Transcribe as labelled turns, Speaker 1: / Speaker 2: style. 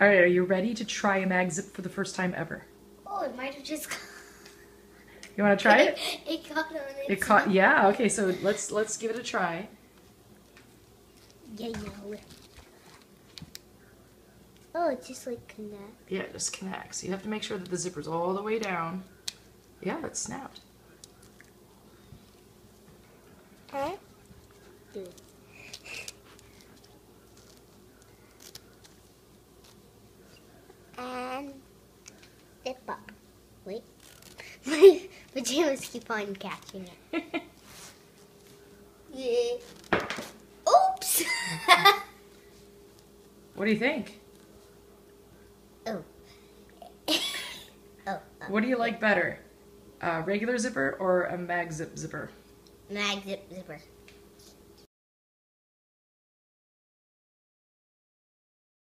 Speaker 1: All right, are you ready to try a mag zip for the first time ever?
Speaker 2: Oh, it might have just.
Speaker 1: You want to try it?
Speaker 2: it caught on
Speaker 1: It caught. Yeah. Okay. So let's let's give it a try.
Speaker 2: Yeah, yeah. Oh, it just like connect.
Speaker 1: Yeah, it just connects. You have to make sure that the zipper's all the way down. Yeah, it snapped.
Speaker 2: Huh? Good. Zip up. Wait. My pajamas keep on catching it. Yeah. Oops!
Speaker 1: What do you think?
Speaker 2: oh. oh.
Speaker 1: Uh, what do you like better? A regular zipper or a mag zip zipper?
Speaker 2: Mag zip zipper.